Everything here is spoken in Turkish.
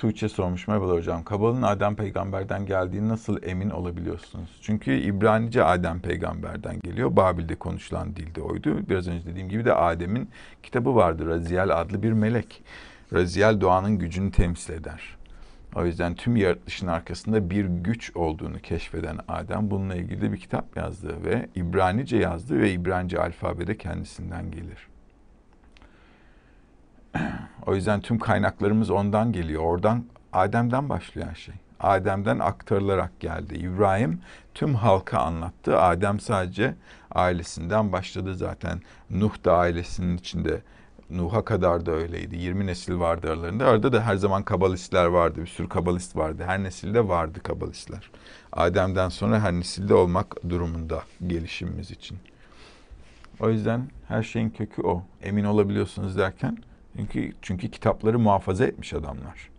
Tuğçe sormuş. Merhabalar hocam. Kabal'ın Adem peygamberden geldiğini nasıl emin olabiliyorsunuz? Çünkü İbranice Adem peygamberden geliyor. Babil'de konuşulan dilde oydu. Biraz önce dediğim gibi de Adem'in kitabı vardı. Raziel adlı bir melek. Raziel doğanın gücünü temsil eder. O yüzden tüm yaratılışın arkasında bir güç olduğunu keşfeden Adem bununla ilgili bir kitap yazdı ve İbranice yazdı ve İbranice alfabede kendisinden gelir. O yüzden tüm kaynaklarımız ondan geliyor. Oradan Adem'den her şey. Adem'den aktarılarak geldi. İbrahim tüm halka anlattı. Adem sadece ailesinden başladı zaten. Nuh da ailesinin içinde. Nuh'a kadar da öyleydi. 20 nesil vardı aralarında. Arada da her zaman kabalistler vardı. Bir sürü kabalist vardı. Her nesilde vardı kabalistler. Adem'den sonra her nesilde olmak durumunda gelişimimiz için. O yüzden her şeyin kökü o. Emin olabiliyorsunuz derken çünkü çünkü kitapları muhafaza etmiş adamlar.